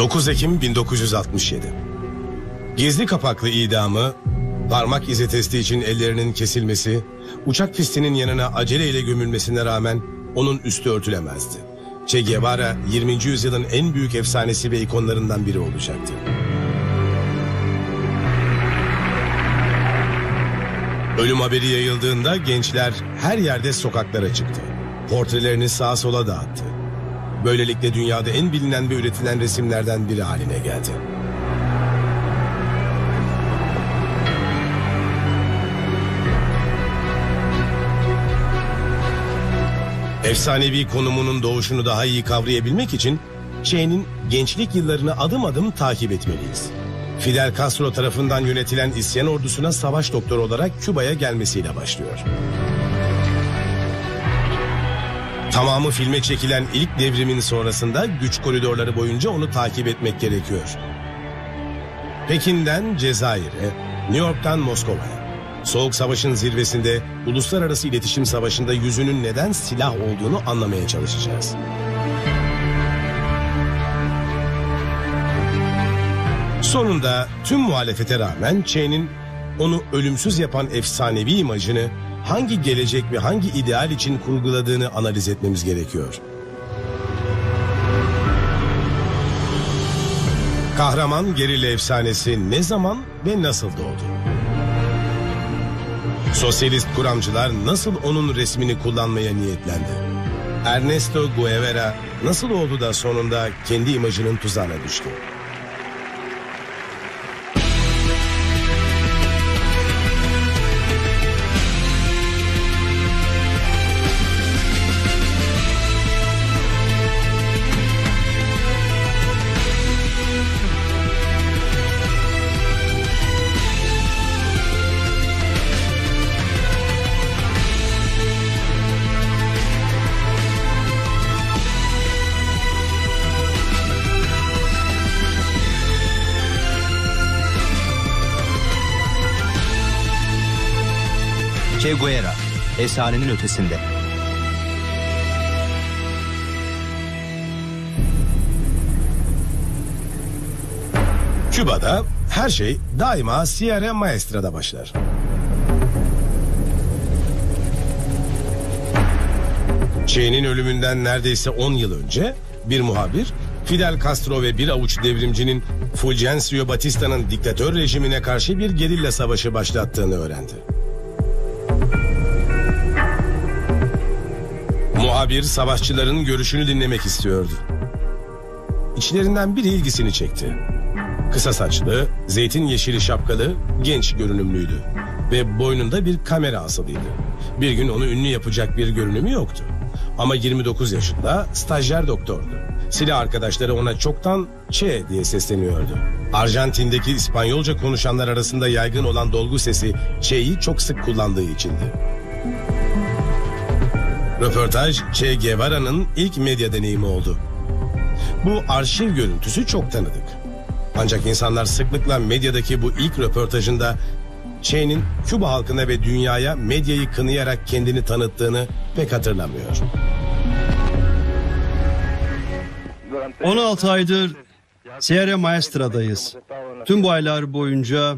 9 Ekim 1967 Gizli kapaklı idamı, parmak izi testi için ellerinin kesilmesi, uçak pistinin yanına aceleyle gömülmesine rağmen onun üstü örtülemezdi. Che Guevara 20. yüzyılın en büyük efsanesi ve ikonlarından biri olacaktı. Ölüm haberi yayıldığında gençler her yerde sokaklara çıktı. Portrelerini sağa sola dağıttı. Böylelikle dünyada en bilinen ve üretilen resimlerden biri haline geldi. Efsanevi konumunun doğuşunu daha iyi kavrayabilmek için Che'nin gençlik yıllarını adım adım takip etmeliyiz. Fidel Castro tarafından yönetilen isyan ordusuna savaş doktoru olarak Küba'ya gelmesiyle başlıyor. Tamamı filme çekilen ilk devrimin sonrasında güç koridorları boyunca onu takip etmek gerekiyor. Pekin'den Cezayir'e, New York'tan Moskova'ya. Soğuk Savaş'ın zirvesinde uluslararası iletişim savaşında yüzünün neden silah olduğunu anlamaya çalışacağız. Sonunda tüm muhalefete rağmen Che'nin onu ölümsüz yapan efsanevi imajını hangi gelecek ve hangi ideal için kurguladığını analiz etmemiz gerekiyor. Kahraman gerilla efsanesi ne zaman ve nasıl doğdu? Sosyalist kuramcılar nasıl onun resmini kullanmaya niyetlendi? Ernesto Guevara nasıl oldu da sonunda kendi imajının tuzağına düştü? Che Guevara, efsanenin ötesinde. Küba'da her şey daima Sierra Maestra'da başlar. Che'nin ölümünden neredeyse 10 yıl önce bir muhabir Fidel Castro ve bir avuç devrimcinin Fulgencio Batista'nın diktatör rejimine karşı bir gerilla savaşı başlattığını öğrendi. Muhabir savaşçıların görüşünü dinlemek istiyordu. İçlerinden biri ilgisini çekti. Kısa saçlı, zeytin yeşili şapkalı, genç görünümlüydü. Ve boynunda bir kamera asılıydı. Bir gün onu ünlü yapacak bir görünümü yoktu. Ama 29 yaşında stajyer doktordu. Silah arkadaşları ona çoktan Che diye sesleniyordu. Arjantin'deki İspanyolca konuşanlar arasında yaygın olan dolgu sesi Che'yi çok sık kullandığı içindi. Röportaj Che Guevara'nın ilk medya deneyimi oldu. Bu arşiv görüntüsü çok tanıdık. Ancak insanlar sıklıkla medyadaki bu ilk röportajında Che'nin Küba halkına ve dünyaya medyayı kınayarak kendini tanıttığını pek hatırlamıyor. 16 aydır Sierra Maestra'dayız. Tüm bu aylar boyunca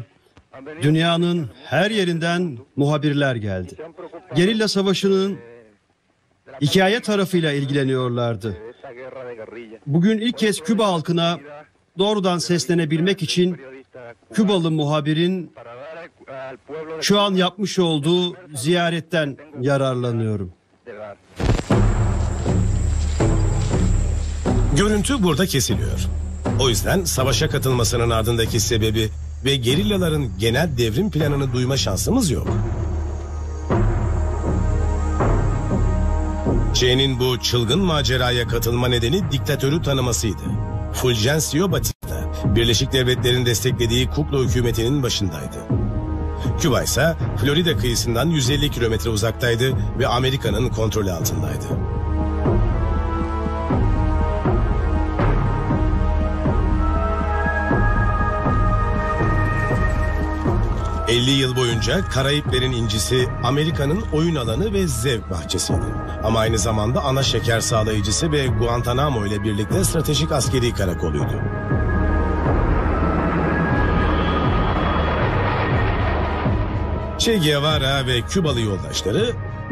dünyanın her yerinden muhabirler geldi. Gerilla savaşının hikaye tarafıyla ilgileniyorlardı. Bugün ilk kez Küba halkına doğrudan seslenebilmek için Kübalı muhabirin şu an yapmış olduğu ziyaretten yararlanıyorum. Görüntü burada kesiliyor. O yüzden savaşa katılmasının ardındaki sebebi ve gerillaların genel devrim planını duyma şansımız yok. Che'nin bu çılgın maceraya katılma nedeni diktatörü tanımasıydı. Fulgencio Batista, Birleşik Devletler'in desteklediği kukla hükümetinin başındaydı. Küba ise Florida kıyısından 150 kilometre uzaktaydı ve Amerika'nın kontrolü altındaydı. 50 yıl boyunca Karayiplerin incisi Amerika'nın oyun alanı ve zevk bahçesiydi. Ama aynı zamanda ana şeker sağlayıcısı ve Guantanamo ile birlikte stratejik askeri karakoluydu. Che Guevara ve Kübalı yoldaşları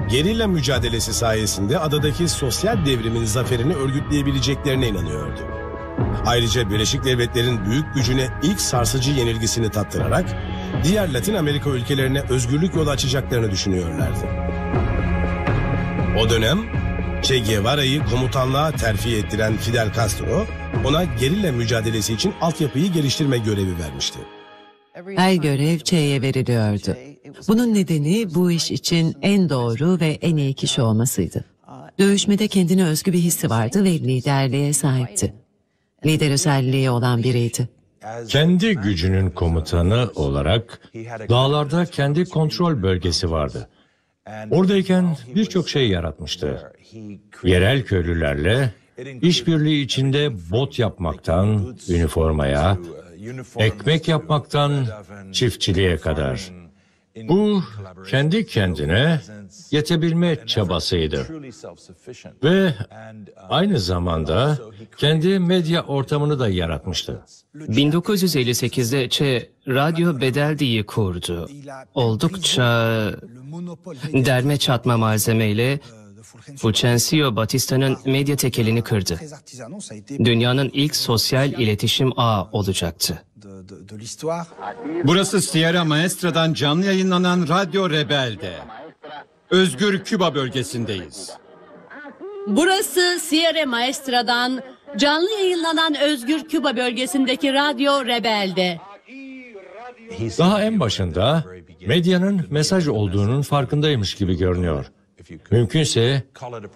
gerilla mücadelesi sayesinde adadaki sosyal devrimin zaferini örgütleyebileceklerine inanıyordu. Ayrıca Birleşik Devletler'in büyük gücüne ilk sarsıcı yenilgisini tattırarak diğer Latin Amerika ülkelerine özgürlük yolu açacaklarını düşünüyorlardı. O dönem Che Guevara'yı komutanlığa terfi ettiren Fidel Castro ona gerilla mücadelesi için altyapıyı geliştirme görevi vermişti. Her görev Ç'ye veriliyordu. Bunun nedeni bu iş için en doğru ve en iyi kişi olmasıydı. Dövüşmede kendine özgü bir hissi vardı ve liderliğe sahipti. Lider özelliği olan biriydi. Kendi gücünün komutanı olarak dağlarda kendi kontrol bölgesi vardı. Oradayken birçok şey yaratmıştı. Yerel köylülerle işbirliği içinde bot yapmaktan üniformaya, ekmek yapmaktan çiftçiliğe kadar. Bu kendi kendine yetebilme çabasıydı. Ve aynı zamanda kendi medya ortamını da yaratmıştı. 1958'de Che Radyo Bedeldi'yi kurdu. Oldukça derme çatma malzemeyle Fulgencio Batista'nın medya tekelini kırdı. Dünyanın ilk sosyal iletişim ağı olacaktı. Burası Sierra Maestra'dan canlı yayınlanan Radyo Rebel'de. Özgür Küba bölgesindeyiz. Burası Sierra Maestra'dan canlı yayınlanan Özgür Küba bölgesindeki Radyo Rebel'de. Daha en başında medyanın mesaj olduğunun farkındaymış gibi görünüyor. Mümkünse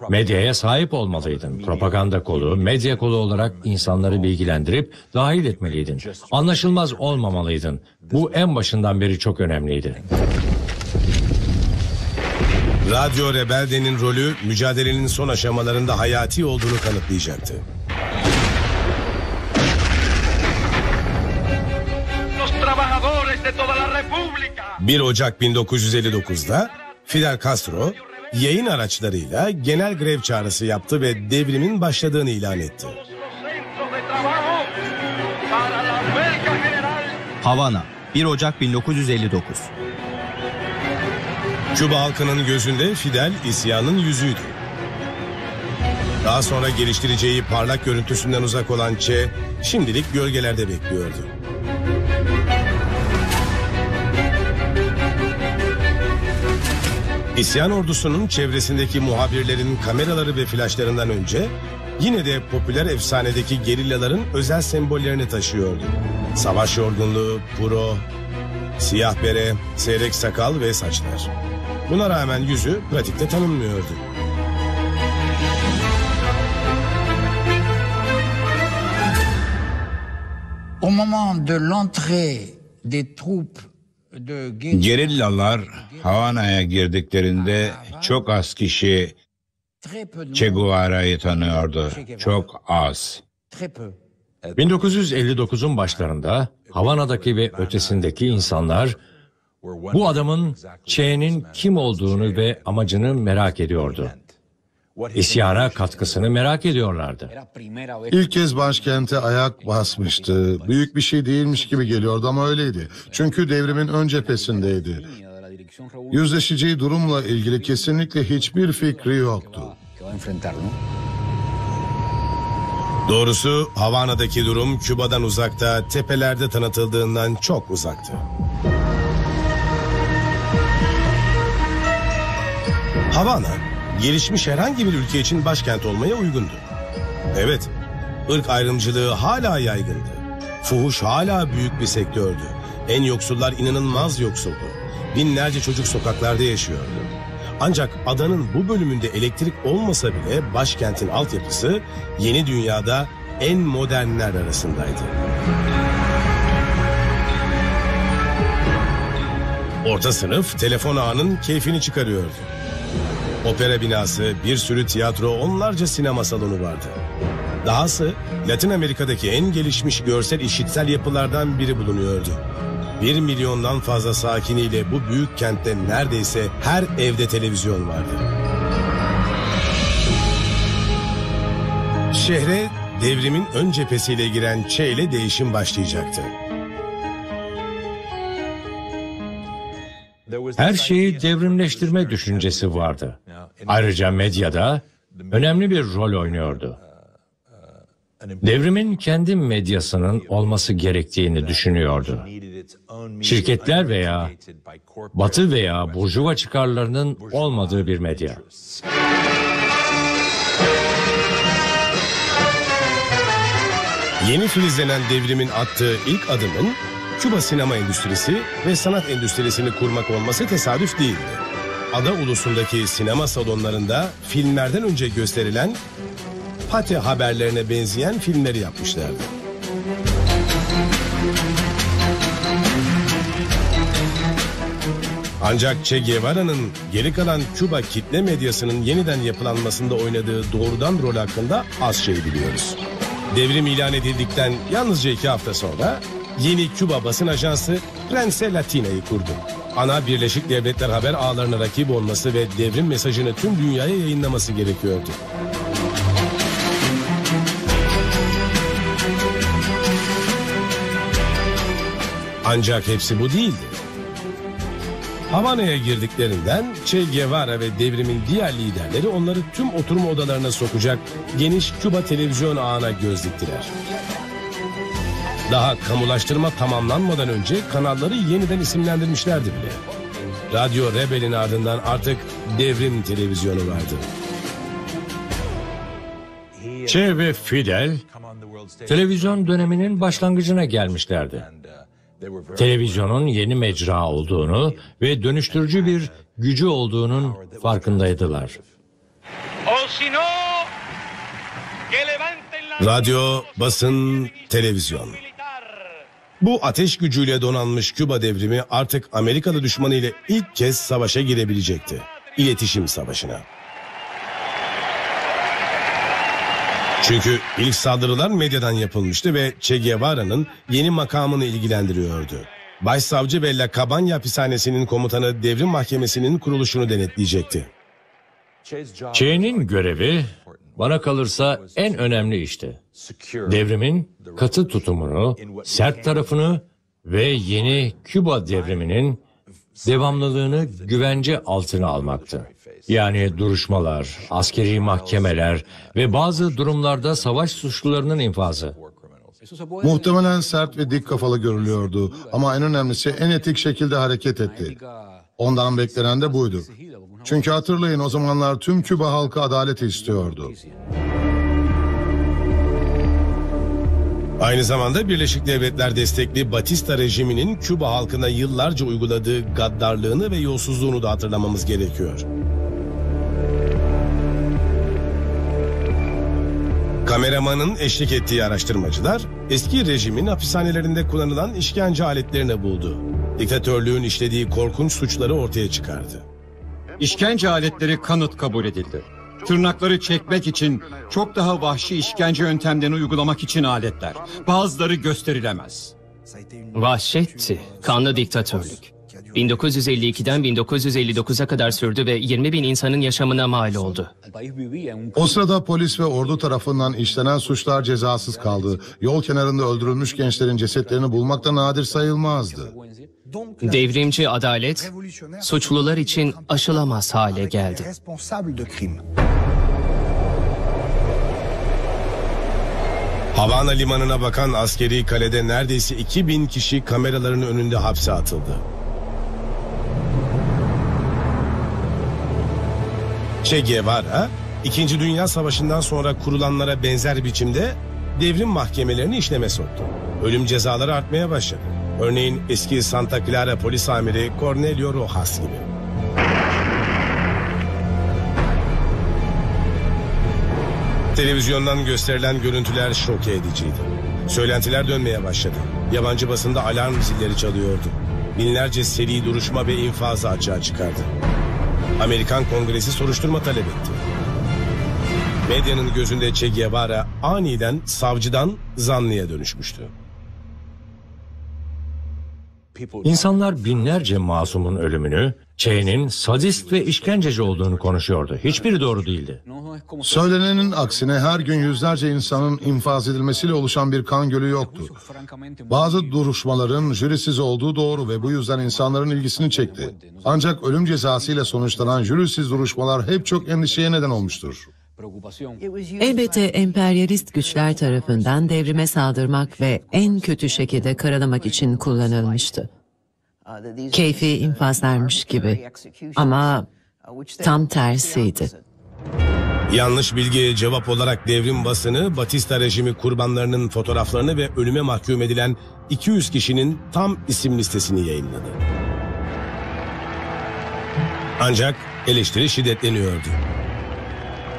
medyaya sahip olmalıydın. Propaganda kolu, medya kolu olarak insanları bilgilendirip dahil etmeliydin. Anlaşılmaz olmamalıydın. Bu en başından beri çok önemliydi. Radyo Rebelde'nin rolü mücadelenin son aşamalarında hayati olduğunu kanıtlayacaktı. Los trabajadores de toda la República. 1 Ocak 1959'da Fidel Castro yayın araçlarıyla genel grev çağrısı yaptı ve devrimin başladığını ilan etti. Havana 1 Ocak 1959 Küba halkının gözünde Fidel isyanın yüzüydü. Daha sonra geliştireceği parlak görüntüsünden uzak olan Che şimdilik gölgelerde bekliyordu. İsyan ordusunun çevresindeki muhabirlerin kameraları ve flaşlarından önce yine de popüler efsanedeki gerillaların özel sembollerini taşıyordu. Savaş yorgunluğu, puro, siyah bere, seyrek sakal ve saçlar. Buna rağmen yüzü pratikte tanınmıyordu. Au moment de l'entrée des troupes Gerillalar Havana'ya girdiklerinde çok az kişi Che Guevara'yı tanıyordu. Çok az. très peu. 1959'un başlarında Havana'daki ve ötesindeki insanlar bu adamın Che'nin kim olduğunu ve amacını merak ediyordu. İsyana katkısını merak ediyorlardı. İlk kez başkente ayak basmıştı. Büyük bir şey değilmiş gibi geliyordu ama öyleydi. Çünkü devrimin ön cephesindeydi. Yüzleşeceği durumla ilgili kesinlikle hiçbir fikri yoktu. Doğrusu Havana'daki durum Küba'dan uzakta, tepelerde tanıtıldığından çok uzaktı. Havana, gelişmiş herhangi bir ülke için başkent olmaya uygundu. Evet, ırk ayrımcılığı hala yaygındı. Fuhuş hala büyük bir sektördü. En yoksullar inanılmaz yoksuldu. Binlerce çocuk sokaklarda yaşıyordu. Ancak adanın bu bölümünde elektrik olmasa bile başkentin altyapısı yeni dünyada en modernler arasındaydı. Orta sınıf telefon ağının keyfini çıkarıyordu. Opera binası, bir sürü tiyatro, onlarca sinema salonu vardı. Dahası Latin Amerika'daki en gelişmiş görsel işitsel yapılardan biri bulunuyordu. Bir milyondan fazla sakiniyle bu büyük kentte neredeyse her evde televizyon vardı. Şehre devrimin ön cephesiyle giren Che ile değişim başlayacaktı. Her şeyi devrimleştirme düşüncesi vardı. Ayrıca medyada önemli bir rol oynuyordu. Devrimin kendi medyasının olması gerektiğini düşünüyordu. Şirketler veya Batı veya burjuva çıkarlarının olmadığı bir medya. Yeni filizlenen devrimin attığı ilk adımın Küba sinema endüstrisi ve sanat endüstrisini kurmak olması tesadüf değildi. Ada ulusundaki sinema salonlarında filmlerden önce gösterilen Pate haberlerine benzeyen filmleri yapmışlardı. Ancak Che Guevara'nın geri kalan Küba kitle medyasının yeniden yapılanmasında oynadığı doğrudan rol hakkında az şey biliyoruz. Devrim ilan edildikten yalnızca iki hafta sonra yeni Küba basın ajansı Prense Latina'yı kurdu. Ana Birleşik Devletler haber ağlarına rakip olması ve devrim mesajını tüm dünyaya yayınlaması gerekiyordu. Ancak hepsi bu değildi. Havana'ya girdiklerinden Che Guevara ve devrimin diğer liderleri onları tüm oturma odalarına sokacak geniş Küba televizyon ağına göz diktiler. Daha kamulaştırma tamamlanmadan önce kanalları yeniden isimlendirmişlerdi bile. Radyo Rebel'in ardından artık devrim televizyonu vardı. Che ve Fidel televizyon döneminin başlangıcına gelmişlerdi. Televizyonun yeni mecra olduğunu ve dönüştürücü bir gücü olduğunun farkındaydılar. Radyo, basın, televizyon. Bu ateş gücüyle donanmış Küba devrimi artık Amerikalı düşmanı ile ilk kez savaşa girebilecekti. İletişim savaşına. Çünkü ilk saldırılar medyadan yapılmıştı ve Che Guevara'nın yeni makamını ilgilendiriyordu. Başsavcı Bella Cabanya hapishanesinin komutanı devrim mahkemesinin kuruluşunu denetleyecekti. Che'nin görevi bana kalırsa en önemli işti. Devrimin katı tutumunu, sert tarafını ve yeni Küba devriminin devamlılığını güvence altına almaktı. Yani duruşmalar, askeri mahkemeler ve bazı durumlarda savaş suçlularının infazı. Muhtemelen sert ve dik kafalı görülüyordu ama en önemlisi en etik şekilde hareket etti. Ondan beklenen de buydu. Çünkü hatırlayın o zamanlar tüm Küba halkı adalet istiyordu. Aynı zamanda Birleşik Devletler destekli Batista rejiminin Küba halkına yıllarca uyguladığı gaddarlığını ve yolsuzluğunu da hatırlamamız gerekiyor. Kameramanın eşlik ettiği araştırmacılar eski rejimin hapishanelerinde kullanılan işkence aletlerini buldu. Diktatörlüğün işlediği korkunç suçları ortaya çıkardı. İşkence aletleri kanıt kabul edildi. Tırnakları çekmek için çok daha vahşi işkence yöntemlerini uygulamak için aletler. Bazıları gösterilemez. Vahşetti, kanlı diktatörlük. 1952'den 1959'a kadar sürdü ve 20 bin insanın yaşamına mal oldu. O sırada polis ve ordu tarafından işlenen suçlar cezasız kaldı. Yol kenarında öldürülmüş gençlerin cesetlerini bulmak da nadir sayılmazdı. Devrimci adalet suçlular için aşılamaz hale geldi. Havana limanına bakan askeri kalede neredeyse 2000 kişi kameraların önünde hapse atıldı. Che Guevara, İkinci Dünya Savaşı'ndan sonra kurulanlara benzer biçimde devrim mahkemelerini işleme soktu. Ölüm cezaları artmaya başladı. Örneğin eski Santa Clara polis amiri Cornelio Rojas gibi. Televizyondan gösterilen görüntüler şok ediciydi. Söylentiler dönmeye başladı. Yabancı basında alarm zilleri çalıyordu. Binlerce seri duruşma ve infazı açığa çıkardı. Amerikan Kongresi soruşturma talep etti. Medyanın gözünde Che Guevara aniden savcıdan zanlıya dönüşmüştü. İnsanlar binlerce masumun ölümünü, Che'nin sadist ve işkenceci olduğunu konuşuyordu. Hiçbiri doğru değildi. Söylenenin aksine her gün yüzlerce insanın infaz edilmesiyle oluşan bir kan gölü yoktu. Bazı duruşmaların jürisiz olduğu doğru ve bu yüzden insanların ilgisini çekti. Ancak ölüm cezası ile sonuçlanan jürisiz duruşmalar hep çok endişeye neden olmuştur. Elbette emperyalist güçler tarafından devrime saldırmak ve en kötü şekilde karalamak için kullanılmıştı. Keyfi infazlarmış gibi. Ama tam tersiydi. Yanlış bilgiye cevap olarak devrim basını Batista rejimi kurbanlarının fotoğraflarını ve ölüme mahkum edilen 200 kişinin tam isim listesini yayınladı. Ancak eleştiri şiddetleniyordu.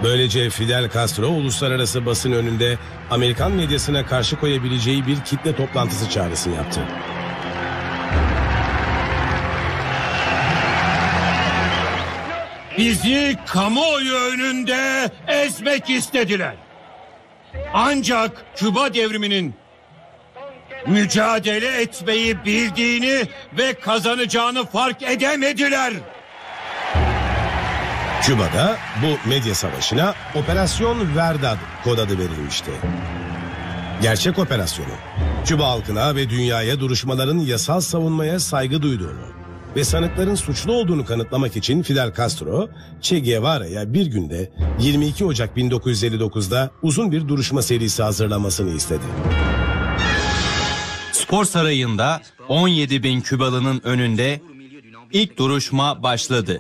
Böylece Fidel Castro uluslararası basın önünde Amerikan medyasına karşı koyabileceği bir kitle toplantısı çağrısı yaptı. Bizi kamuoyu önünde ezmek istediler. Ancak Küba devriminin mücadele etmeyi bildiğini ve kazanacağını fark edemediler. Küba'da bu medya savaşına Operasyon Verdad kod adı verilmişti. Gerçek operasyonu, Küba halkına ve dünyaya duruşmaların yasal savunmaya saygı duyduğunu ve sanıkların suçlu olduğunu kanıtlamak için Fidel Castro, Che Guevara'ya bir günde 22 Ocak 1959'da uzun bir duruşma serisi hazırlamasını istedi. Spor sarayında 17 bin Kübalı'nın önünde ilk duruşma başladı.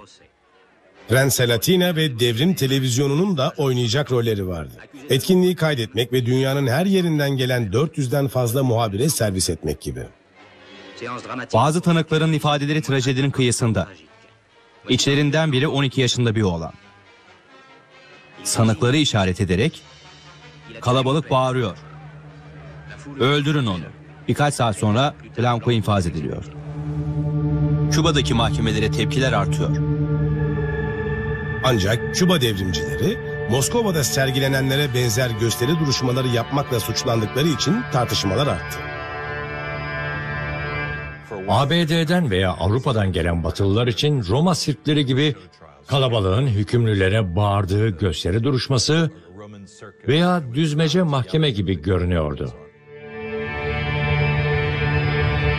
Prensa Latina ve Devrim Televizyonu'nun da oynayacak rolleri vardı. Etkinliği kaydetmek ve dünyanın her yerinden gelen 400'den fazla muhabire servis etmek gibi. Bazı tanıkların ifadeleri trajedinin kıyısında. İçlerinden biri 12 yaşında bir oğlan. Sanıkları işaret ederek kalabalık bağırıyor. Öldürün onu. Birkaç saat sonra Blanco infaz ediliyor. Küba'daki mahkemelere tepkiler artıyor. Ancak Küba devrimcileri Moskova'da sergilenenlere benzer gösteri duruşmaları yapmakla suçlandıkları için tartışmalar arttı. ABD'den veya Avrupa'dan gelen Batılılar için Roma sirkleri gibi kalabalığın hükümlülere bağırdığı gösteri duruşması veya düzmece mahkeme gibi görünüyordu.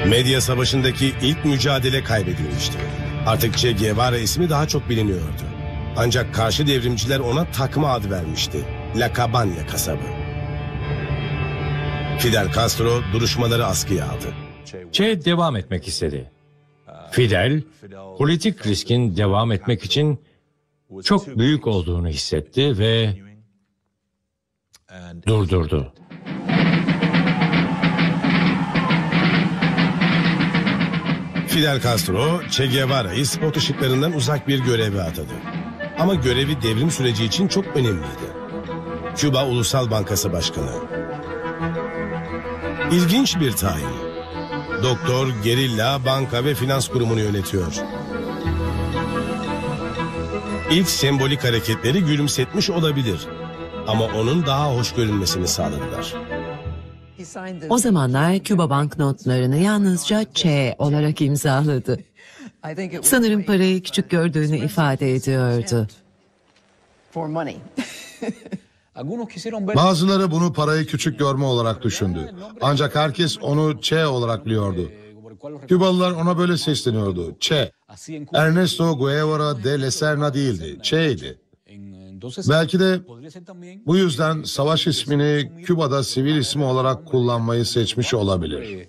Medya savaşındaki ilk mücadele kaybedilmişti. Artık Che Guevara ismi daha çok biliniyordu. Ancak karşı devrimciler ona takma ad vermişti. La Cabana kasabı. Fidel Castro duruşmaları askıya aldı. Che devam etmek istedi. Fidel, politik riskin devam etmek için çok büyük olduğunu hissetti ve durdurdu. Fidel Castro, Che Guevara'yı spot ışıklarından uzak bir göreve atadı. Ama görevi devrim süreci için çok önemliydi. Küba Ulusal Bankası Başkanı. İlginç bir tayin. Doktor, gerilla, banka ve finans kurumunu yönetiyor. İlk sembolik hareketleri gülümsetmiş olabilir. Ama onun daha hoş görünmesini sağladılar. O zamanlar Küba banknotlarını yalnızca Che olarak imzaladı. Sanırım parayı küçük gördüğünü ifade ediyordu. Bazıları bunu parayı küçük görme olarak düşündü. Ancak herkes onu Che olarak biliyordu. Kübalılar ona böyle sesleniyordu. Che. Ernesto Guevara de la Serna değildi. Che'ydi. Belki de bu yüzden savaş ismini Küba'da sivil ismi olarak kullanmayı seçmiş olabilir.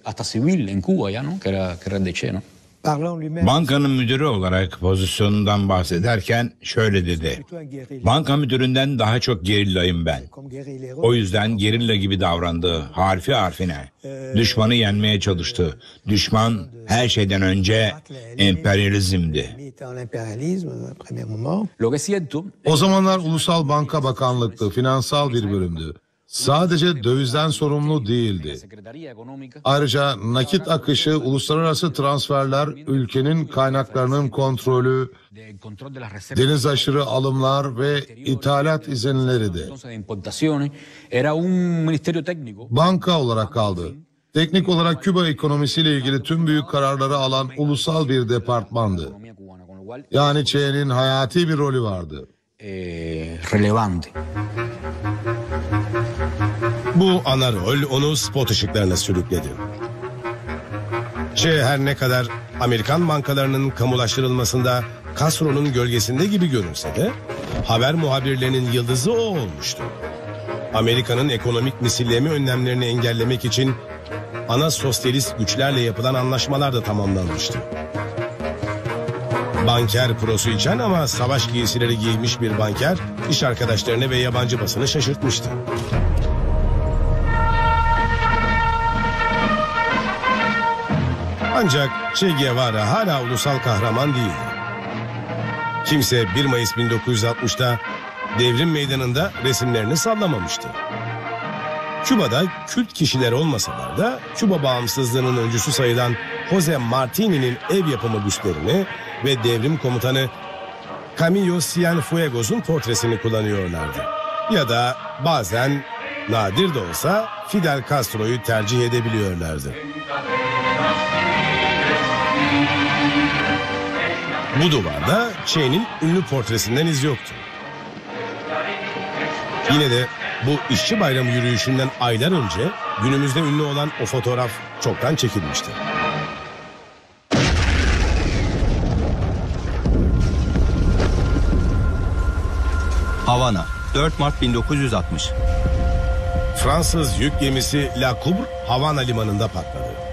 Bankanın müdürü olarak pozisyonundan bahsederken şöyle dedi. Banka müdüründen daha çok gerillayım ben. O yüzden gerilla gibi davrandı harfi harfine. Düşmanı yenmeye çalıştı. Düşman her şeyden önce emperyalizmdi. O zamanlar Ulusal Banka Bakanlık'tı, finansal bir bölümdü. Sadece dövizden sorumlu değildi. Ayrıca nakit akışı, uluslararası transferler, ülkenin kaynaklarının kontrolü, deniz aşırı alımlar ve ithalat izinleri de. Banka olarak kaldı. Teknik olarak Küba ekonomisiyle ilgili tüm büyük kararları alan ulusal bir departmandı. Yani Che'nin hayati bir rolü vardı. relevante. Bu ana rol onu spot ışıklarına sürükledi. Che her ne kadar Amerikan bankalarının kamulaştırılmasında Castro'nun gölgesinde gibi görünse de haber muhabirlerinin yıldızı o olmuştu. Amerika'nın ekonomik misilleme önlemlerini engellemek için ana sosyalist güçlerle yapılan anlaşmalar da tamamlanmıştı. Banker prosu içen ama savaş giysileri giymiş bir banker iş arkadaşlarını ve yabancı basını şaşırtmıştı. Ancak Che Guevara hala ulusal kahraman değildi. Kimse 1 Mayıs 1960'da devrim meydanında resimlerini sallamamıştı. Küba'da kült kişiler olmasalar da Küba bağımsızlığının öncüsü sayılan Jose Martini'nin ev yapımı büstlerini ve devrim komutanı Camillo Cienfuegos'un portresini kullanıyorlardı. Ya da bazen nadir de olsa Fidel Castro'yu tercih edebiliyorlardı. Bu duvarda Che'nin ünlü portresinden iz yoktu. Yine de bu işçi bayramı yürüyüşünden aylar önce günümüzde ünlü olan o fotoğraf çoktan çekilmişti. Havana 4 Mart 1960 Fransız yük gemisi La Coubre Havana limanında patladı.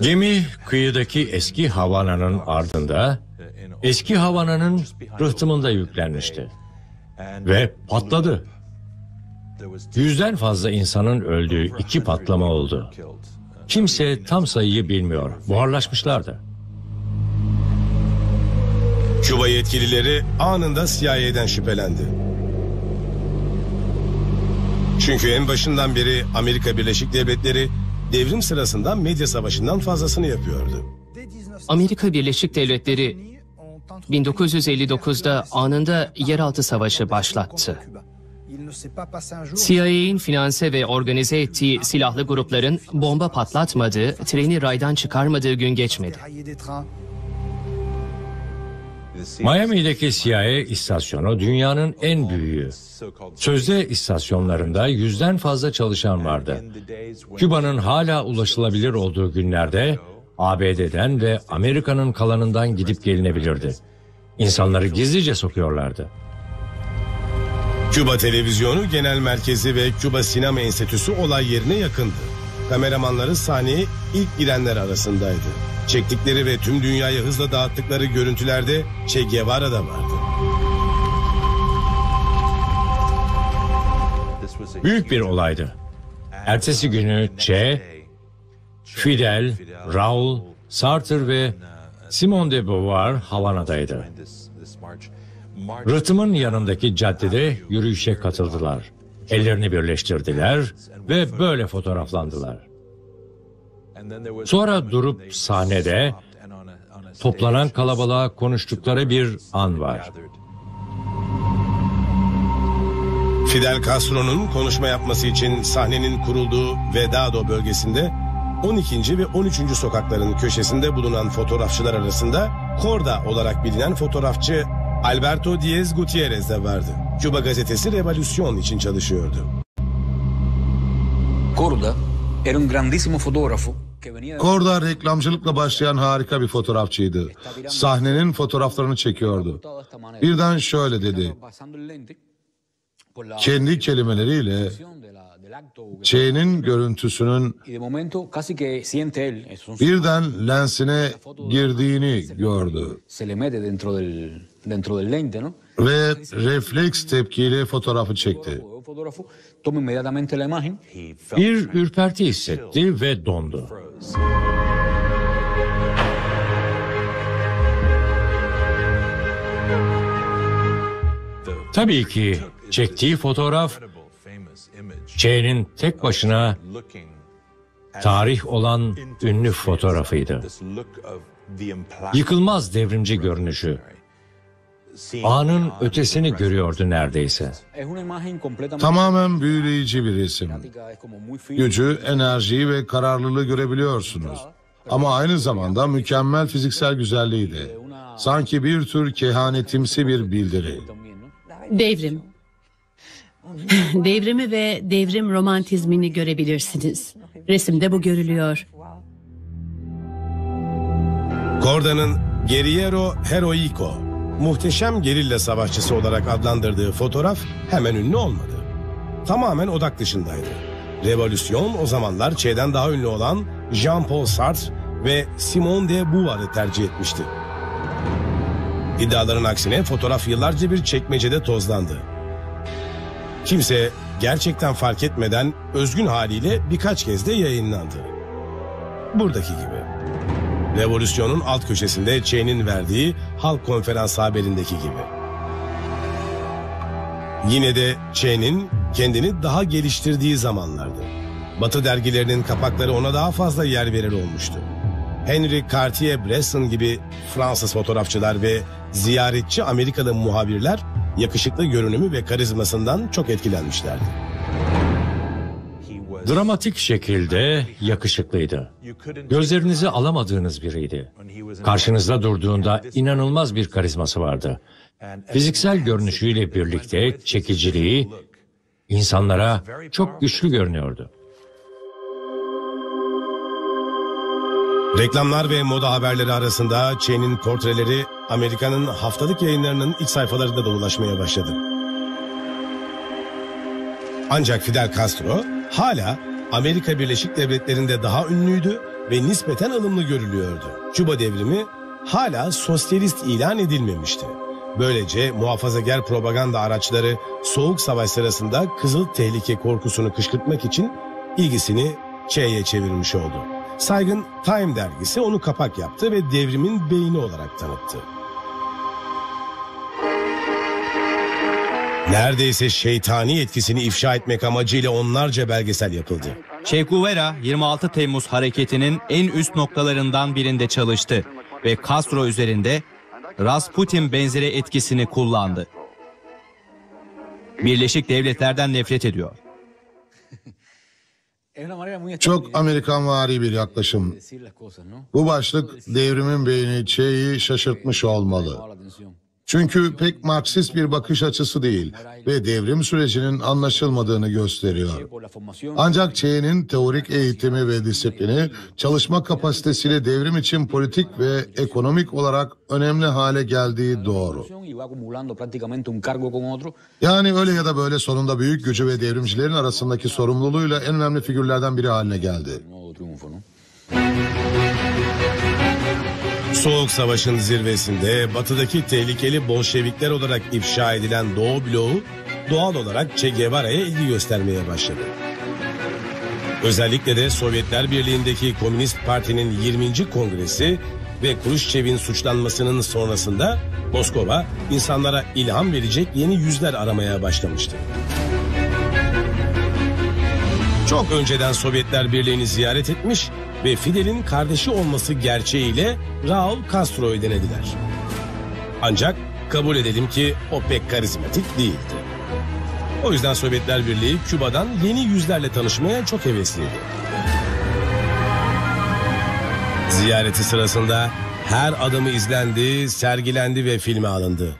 Gemi kıyıdaki eski Havana'nın ardında eski Havana'nın rıhtımında yüklenmişti. Ve patladı. Yüzden fazla insanın öldüğü iki patlama oldu. Kimse tam sayıyı bilmiyor. Buharlaşmışlardı. Küba yetkilileri anında CIA'den şüphelendi. Çünkü en başından beri Amerika Birleşik Devletleri devrim sırasında medya savaşından fazlasını yapıyordu. Amerika Birleşik Devletleri 1959'da anında yeraltı savaşı başlattı. CIA'in finanse ve organize ettiği silahlı grupların bomba patlatmadığı, treni raydan çıkarmadığı gün geçmedi. Miami'deki CIA istasyonu dünyanın en büyüğü. Sözde istasyonlarında yüzden fazla çalışan vardı. Küba'nın hala ulaşılabilir olduğu günlerde ABD'den ve Amerika'nın kalanından gidip gelinebilirdi. İnsanları gizlice sokuyorlardı. Küba Televizyonu Genel Merkezi ve Küba Sinema Enstitüsü olay yerine yakındı. Kameramanları sahneye ilk girenler arasındaydı. Çektikleri ve tüm dünyaya hızla dağıttıkları görüntülerde Che Guevara da vardı. Büyük bir olaydı. Ertesi günü Che, Fidel, Raul, Sartre ve Simone de Beauvoir Havana'daydı. Rıhtımın yanındaki caddede yürüyüşe katıldılar. Ellerini birleştirdiler ve böyle fotoğraflandılar. Sonra durup sahnede toplanan kalabalığa konuştukları bir an var. Fidel Castro'nun konuşma yapması için sahnenin kurulduğu Vedado bölgesinde 12. ve 13. sokakların köşesinde bulunan fotoğrafçılar arasında Korda olarak bilinen fotoğrafçı Alberto Diez Gutierrez de vardı. Küba gazetesi Revolüsyon için çalışıyordu. Korda era un grandissimo fotografo que venía Korda reklamcılıkla başlayan harika bir fotoğrafçıydı. Sahnenin fotoğraflarını çekiyordu. Birden şöyle dedi. Kendi kelimeleriyle Ç'nin görüntüsünün birden lensine girdiğini gördü. Ve refleks tepkiyle fotoğrafı çekti. Bir ürperti hissetti ve dondu. Tabii ki çektiği fotoğraf Che'nin tek başına tarih olan ünlü fotoğrafıydı. Yıkılmaz devrimci görünüşü. Anın ötesini görüyordu neredeyse. Tamamen büyüleyici bir resim. Gücü, enerjiyi ve kararlılığı görebiliyorsunuz. Ama aynı zamanda mükemmel fiziksel güzelliğiydi. Sanki bir tür kehanetimsi bir bildiri. Devrim. Devrimi ve devrim romantizmini görebilirsiniz. Resimde bu görülüyor. Corda'nın Guerriero Heroico, muhteşem gerilla savaşçısı olarak adlandırdığı fotoğraf hemen ünlü olmadı. Tamamen odak dışındaydı. Revolüsyon o zamanlar Çe'den daha ünlü olan Jean-Paul Sartre ve Simone de Beauvoir'ı tercih etmişti. İddiaların aksine fotoğraf yıllarca bir çekmecede tozlandı. Kimse gerçekten fark etmeden özgün haliyle birkaç kez de yayınlandı. Buradaki gibi. Revolüsyonun alt köşesinde Çey'nin verdiği halk konferans haberindeki gibi. Yine de Çey'nin kendini daha geliştirdiği zamanlardı. Batı dergilerinin kapakları ona daha fazla yer verir olmuştu. Henry Cartier-Bresson gibi Fransız fotoğrafçılar ve ziyaretçi Amerikalı muhabirler yakışıklı görünümü ve karizmasından çok etkilenmişlerdi. Dramatik şekilde yakışıklıydı. Gözlerinizi alamadığınız biriydi. Karşınızda durduğunda inanılmaz bir karizması vardı. Fiziksel görünüşüyle birlikte çekiciliği insanlara çok güçlü görünüyordu. Reklamlar ve moda haberleri arasında Çey'nin portreleri Amerika'nın haftalık yayınlarının ilk sayfalarında dolaşmaya başladı. Ancak Fidel Castro hala Amerika Birleşik Devletleri'nde daha ünlüydü ve nispeten ılımlı görülüyordu. Küba devrimi hala sosyalist ilan edilmemişti. Böylece muhafazakar propaganda araçları Soğuk Savaş sırasında Kızıl Tehlike korkusunu kışkırtmak için ilgisini Ç'ye çevirmiş oldu. Saygın Time dergisi onu kapak yaptı ve devrimin beyni olarak tanıttı. Neredeyse şeytani etkisini ifşa etmek amacıyla onlarca belgesel yapıldı. Che Guevara 26 Temmuz hareketinin en üst noktalarından birinde çalıştı ve Castro üzerinde Rasputin benzeri etkisini kullandı. Birleşik Devletler'den nefret ediyor. Çok Amerikanvari bir yaklaşım. Bu başlık devrimin beyni Çe'yi şaşırtmış olmalı. Çünkü pek Marksist bir bakış açısı değil ve devrim sürecinin anlaşılmadığını gösteriyor. Ancak Çe'nin teorik eğitimi ve disiplini çalışma kapasitesiyle devrim için politik ve ekonomik olarak önemli hale geldiği doğru. Yani öyle ya da böyle sonunda büyük gücü ve devrimcilerin arasındaki sorumluluğuyla en önemli figürlerden biri haline geldi. Soğuk Savaş'ın zirvesinde batıdaki tehlikeli Bolşevikler olarak ifşa edilen Doğu bloğu doğal olarak Che Guevara'ya ilgi göstermeye başladı. Özellikle de Sovyetler Birliği'ndeki Komünist Parti'nin 20. kongresi ve Kruşçev'in suçlanmasının sonrasında Moskova insanlara ilham verecek yeni yüzler aramaya başlamıştı. Çok önceden Sovyetler Birliği'ni ziyaret etmiş ve Fidel'in kardeşi olması gerçeğiyle Raul Castro'yu denediler. Ancak kabul edelim ki o pek karizmatik değildi. O yüzden Sovyetler Birliği Küba'dan yeni yüzlerle tanışmaya çok hevesliydi. Ziyareti sırasında her adımı izlendi, sergilendi ve filme alındı.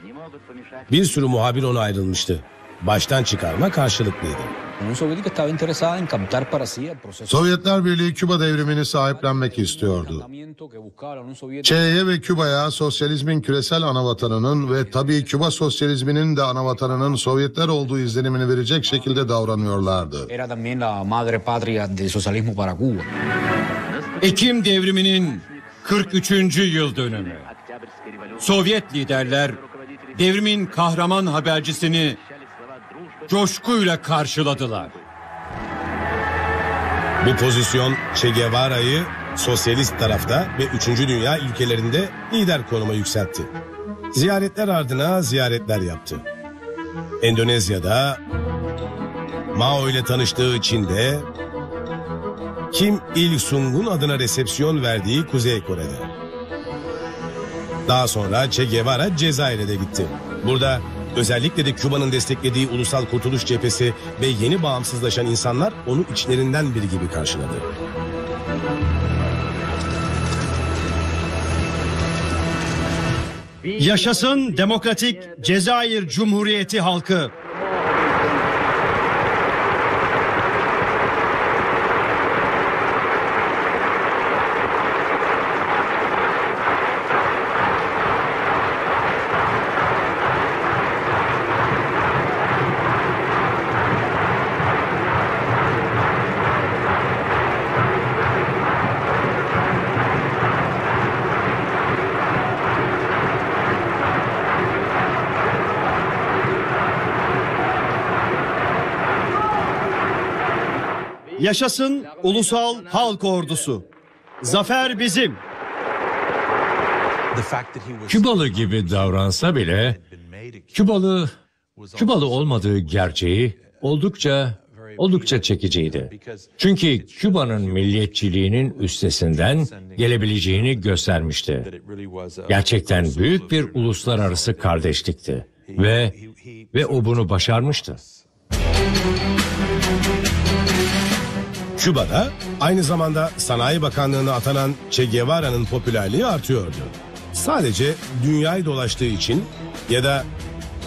Bir sürü muhabir ona ayrılmıştı. Baştan çıkarma karşılıklıydı. La Unión Soviética estaba interesada en captar para sí el proceso Sovyetler Birliği Küba devrimini sahiplenmek istiyordu. Çe'ye ve Küba'ya sosyalizmin küresel anavatanının ve tabii Küba sosyalizminin de anavatanının Sovyetler olduğu izlenimini verecek şekilde davranıyorlardı. Era también la madre patria del socialismo para Cuba. Ekim devriminin 43. yıl dönümü. Sovyet liderler devrimin kahraman habercisini coşkuyla karşıladılar. Bu pozisyon Che Guevara'yı sosyalist tarafta ve 3. Dünya ülkelerinde lider konuma yükseltti. Ziyaretler ardına ziyaretler yaptı. Endonezya'da, Mao ile tanıştığı Çin'de, Kim Il-sung'un adına resepsiyon verdiği Kuzey Kore'de. Daha sonra Che Guevara Cezayir'e de gitti. Burada özellikle de Küba'nın desteklediği Ulusal Kurtuluş Cephesi ve yeni bağımsızlaşan insanlar onu içlerinden biri gibi karşıladı. Yaşasın demokratik Cezayir Cumhuriyeti halkı. Yaşasın Ulusal Halk Ordusu. Zafer bizim. Kübalı gibi davransa bile Kübalı Kübalı olmadığı gerçeği oldukça oldukça çekiciydi. Çünkü Küba'nın milliyetçiliğinin üstesinden gelebileceğini göstermişti. Gerçekten büyük bir uluslararası kardeşlikti ve ve o bunu başarmıştı. Küba'da aynı zamanda Sanayi Bakanlığı'na atanan Che Guevara'nın popülerliği artıyordu. Sadece dünyayı dolaştığı için ya da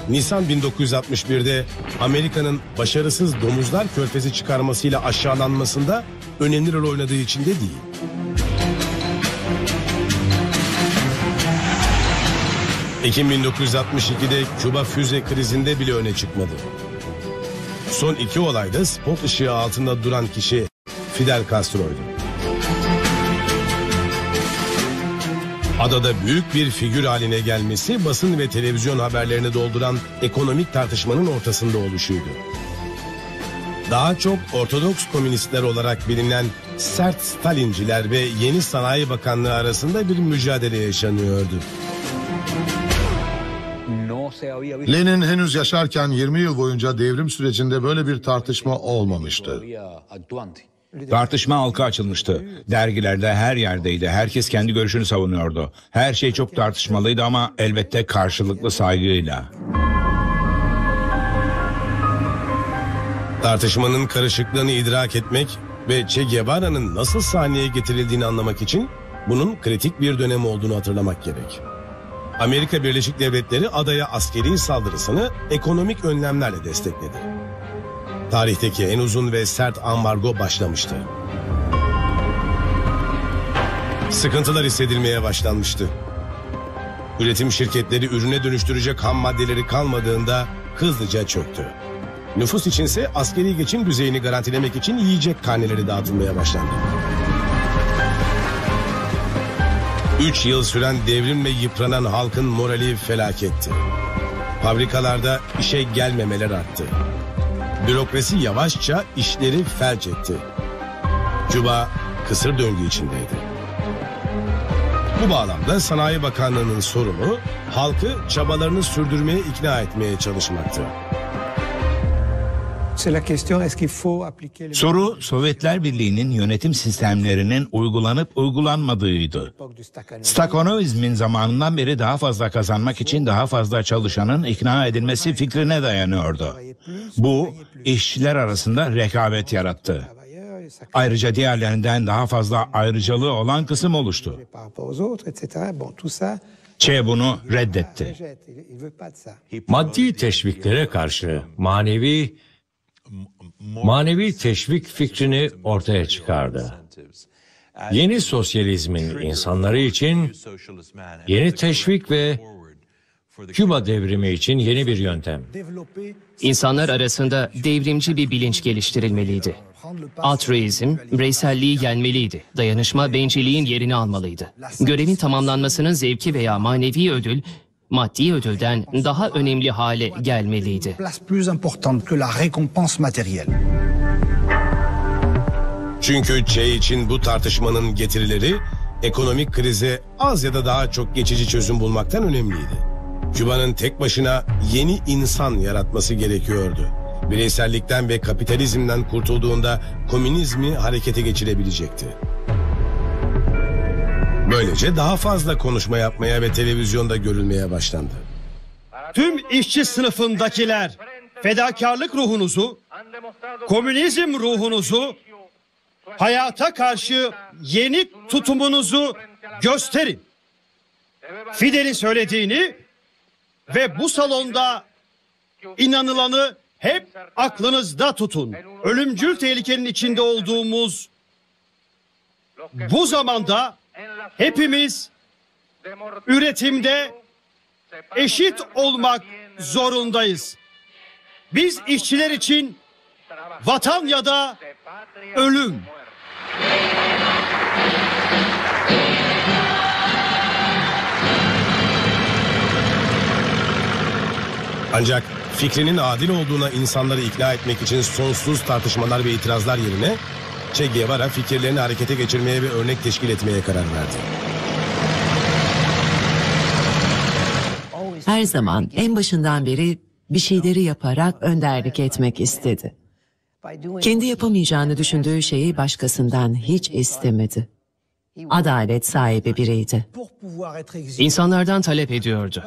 Nisan 1961'de Amerika'nın başarısız domuzlar körfezi çıkarmasıyla aşağılanmasında önemli rol oynadığı için de değil. Ekim 1962'de Küba füze krizinde bile öne çıkmadı. Son iki olayda spot ışığı altında duran kişi Fidel Castro'ydu. Adada büyük bir figür haline gelmesi basın ve televizyon haberlerini dolduran ekonomik tartışmanın ortasında oluşuydu. Daha çok Ortodoks komünistler olarak bilinen sert Stalinciler ve yeni Sanayi Bakanlığı arasında bir mücadele yaşanıyordu. Lenin henüz yaşarken 20 yıl boyunca devrim sürecinde böyle bir tartışma olmamıştı. Tartışma halka açılmıştı. Dergilerde her yerdeydi. Herkes kendi görüşünü savunuyordu. Her şey çok tartışmalıydı ama elbette karşılıklı saygıyla. Tartışmanın karışıklığını idrak etmek ve Che Guevara'nın nasıl sahneye getirildiğini anlamak için bunun kritik bir dönem olduğunu hatırlamak gerek. Amerika Birleşik Devletleri adaya askeri saldırısını ekonomik önlemlerle destekledi. Tarihteki en uzun ve sert ambargo başlamıştı. Sıkıntılar hissedilmeye başlanmıştı. Üretim şirketleri ürüne dönüştürecek ham maddeleri kalmadığında hızlıca çöktü. Nüfus içinse askeri geçim düzeyini garantilemek için yiyecek karneleri dağıtılmaya başlandı. Üç yıl süren devrimle yıpranan halkın morali felaketti. Fabrikalarda işe gelmemeler arttı. Bürokrasi yavaşça işleri felç etti. Küba kısır döngü içindeydi. Bu bağlamda Sanayi Bakanlığı'nın sorunu halkı çabalarını sürdürmeye ikna etmeye çalışmaktı. Soru Sovyetler Birliği'nin yönetim sistemlerinin uygulanıp uygulanmadığıydı. Stakhanovizmin zamanından beri daha fazla kazanmak için daha fazla çalışanın ikna edilmesi fikrine dayanıyordu. Bu işçiler arasında rekabet yarattı. Ayrıca diğerlerinden daha fazla ayrıcalığı olan kısım oluştu. Che bunu reddetti. Maddi teşviklere karşı manevi manevi teşvik fikrini ortaya çıkardı. Yeni sosyalizmin insanları için yeni teşvik ve Küba devrimi için yeni bir yöntem. İnsanlar arasında devrimci bir bilinç geliştirilmeliydi. Altruizm, bireyselliği yenmeliydi. Dayanışma, bencilliğin yerini almalıydı. Görevin tamamlanmasının zevki veya manevi ödül, maddi ödülden daha önemli hale gelmeliydi. Çünkü Che için bu tartışmanın getirileri ekonomik krize az ya da daha çok geçici çözüm bulmaktan önemliydi. Küba'nın tek başına yeni insan yaratması gerekiyordu. Bireysellikten ve kapitalizmden kurtulduğunda komünizmi harekete geçirebilecekti. Böylece daha fazla konuşma yapmaya ve televizyonda görülmeye başlandı. Tüm işçi sınıfındakiler fedakarlık ruhunuzu, komünizm ruhunuzu, hayata karşı yeni tutumunuzu gösterin. Fidel'in söylediğini ve bu salonda inanılanı hep aklınızda tutun. Ölümcül tehlikenin içinde olduğumuz bu zamanda hepimiz üretimde eşit olmak zorundayız. Biz işçiler için vatan ya da ölüm. Ancak fikrinin adil olduğuna insanları ikna etmek için sonsuz tartışmalar ve itirazlar yerine Che Guevara fikirlerini harekete geçirmeye ve örnek teşkil etmeye karar verdi. Her zaman en başından beri bir şeyleri yaparak önderlik etmek istedi. Kendi yapamayacağını düşündüğü şeyi başkasından hiç istemedi. Adalet sahibi biriydi. İnsanlardan talep ediyordu.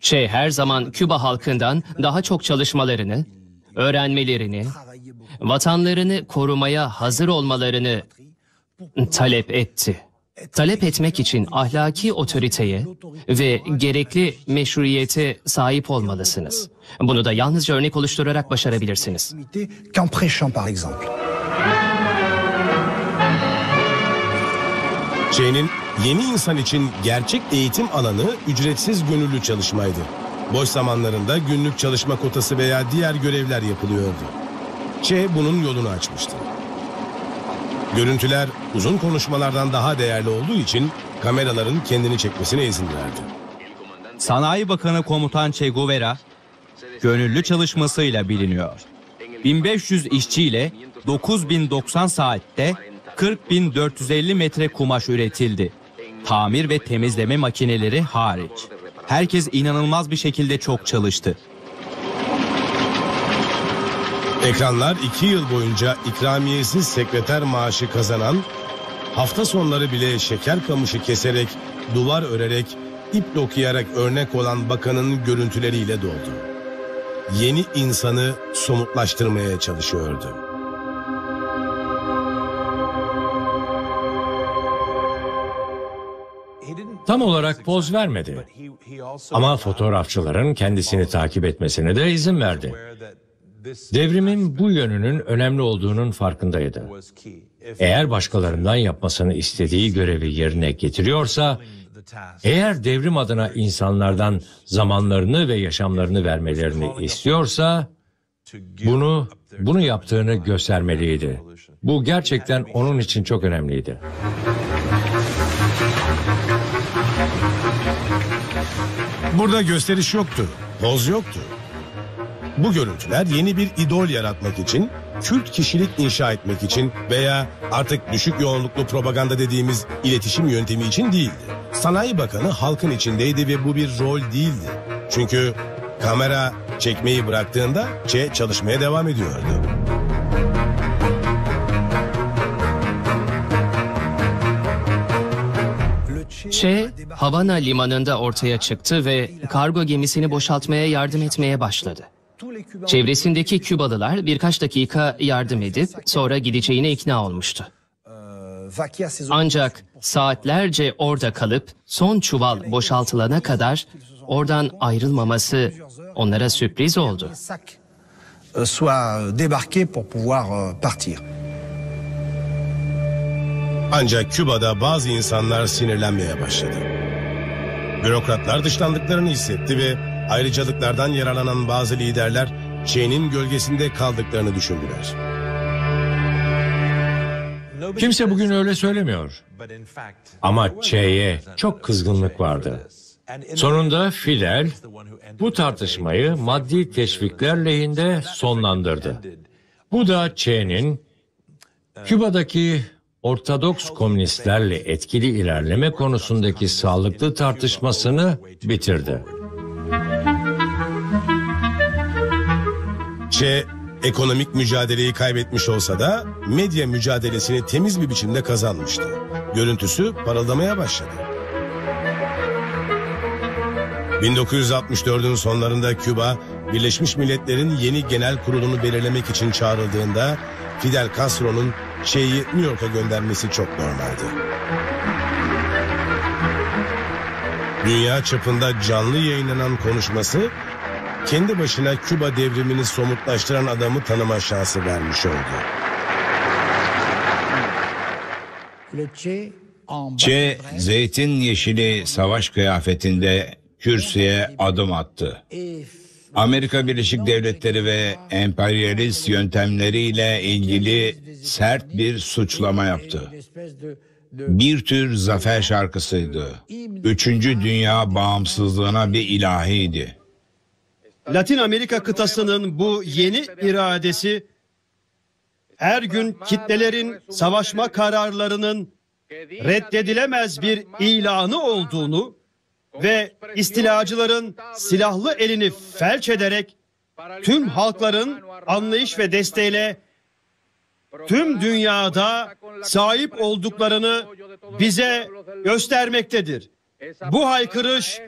Şey her zaman Küba halkından daha çok çalışmalarını, öğrenmelerini, vatanlarını korumaya hazır olmalarını talep etti. Talep etmek için ahlaki otoriteye ve gerekli meşruiyete sahip olmalısınız. Bunu da yalnızca örnek oluşturarak başarabilirsiniz. Che'nin yeni insan için gerçek eğitim alanı ücretsiz gönüllü çalışmaydı. Boş zamanlarında günlük çalışma kotası veya diğer görevler yapılıyordu. Che bunun yolunu açmıştı. Görüntüler uzun konuşmalardan daha değerli olduğu için kameraların kendini çekmesine izin verdi. Sanayi Bakanı Komutan Che Guevara gönüllü çalışmasıyla biliniyor. 1500 işçiyle 9090 saatte 40450 metre kumaş üretildi. Tamir ve temizleme makineleri hariç. Herkes inanılmaz bir şekilde çok çalıştı. Ekranlar iki yıl boyunca ikramiyesiz sekreter maaşı kazanan, hafta sonları bile şeker kamışı keserek, duvar örerek, ip dokuyarak örnek olan bakanın görüntüleriyle doldu. Yeni insanı somutlaştırmaya çalışıyordu. Tam olarak poz vermedi. Ama fotoğrafçıların kendisini takip etmesine de izin verdi. Devrimin bu yönünün önemli olduğunun farkındaydı. Eğer başkalarından yapmasını istediği görevi yerine getiriyorsa, eğer devrim adına insanlardan zamanlarını ve yaşamlarını vermelerini istiyorsa, bunu bunu yaptığını göstermeliydi. Bu gerçekten onun için çok önemliydi. Burada gösteriş yoktu, poz yoktu. Bu görüntüler yeni bir idol yaratmak için, kült kişilik inşa etmek için veya artık düşük yoğunluklu propaganda dediğimiz iletişim yöntemi için değildi. Sanayi Bakanı halkın içindeydi ve bu bir rol değildi. Çünkü kamera çekmeyi bıraktığında Che çalışmaya devam ediyordu. Che, Havana limanında ortaya çıktı ve kargo gemisini boşaltmaya yardım etmeye başladı. Çevresindeki Kübalılar birkaç dakika yardım edip sonra gideceğine ikna olmuştu. Ancak saatlerce orada kalıp son çuval boşaltılana kadar oradan ayrılmaması onlara sürpriz oldu. Ancak Küba'da bazı insanlar sinirlenmeye başladı. Bürokratlar dışlandıklarını hissetti ve ayrıcalıklardan yararlanan bazı liderler Che'nin gölgesinde kaldıklarını düşündüler. Kimse bugün öyle söylemiyor. Ama Che'ye çok kızgınlık vardı. Sonunda Fidel bu tartışmayı maddi teşvikler lehinde sonlandırdı. Bu da Che'nin Küba'daki Ortodoks komünistlerle etkili ilerleme konusundaki sağlıklı tartışmasını bitirdi. Che Ekonomik mücadeleyi kaybetmiş olsa da medya mücadelesini temiz bir biçimde kazanmıştı. Görüntüsü parıldamaya başladı. 1964'ün sonlarında Küba, Birleşmiş Milletler'in yeni genel kurulunu belirlemek için çağrıldığında Fidel Castro'nun Che'yi New York'a göndermesi çok normaldi. Dünya çapında canlı yayınlanan konuşması kendi başına Küba devrimini somutlaştıran adamı tanıma şansı vermiş oldu. Che zeytin yeşili savaş kıyafetinde kürsüye adım attı. Amerika Birleşik Devletleri ve emperyalist yöntemleriyle ilgili sert bir suçlama yaptı. Bir tür zafer şarkısıydı. Üçüncü dünya bağımsızlığına bir ilahiydi. Latin Amerika kıtasının bu yeni iradesi her gün kitlelerin savaşma kararlarının reddedilemez bir ilanı olduğunu ve istilacıların silahlı elini felç ederek tüm halkların anlayış ve desteğiyle tüm dünyada sahip olduklarını bize göstermektedir. Bu haykırış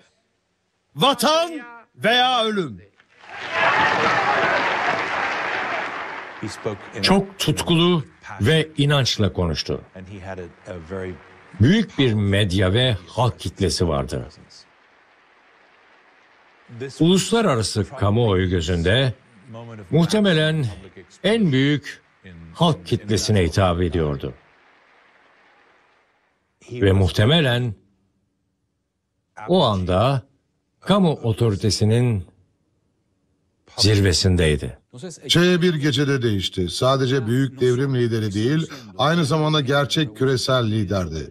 vatan veya ölüm. Çok tutkulu ve inançla konuştu. Büyük bir medya ve halk kitlesi vardı. Uluslararası kamuoyu gözünde muhtemelen en büyük halk kitlesine hitap ediyordu. Ve muhtemelen o anda kamu otoritesinin zirvesindeydi. Che bir gecede değişti. Sadece büyük devrim lideri değil, aynı zamanda gerçek küresel liderdi.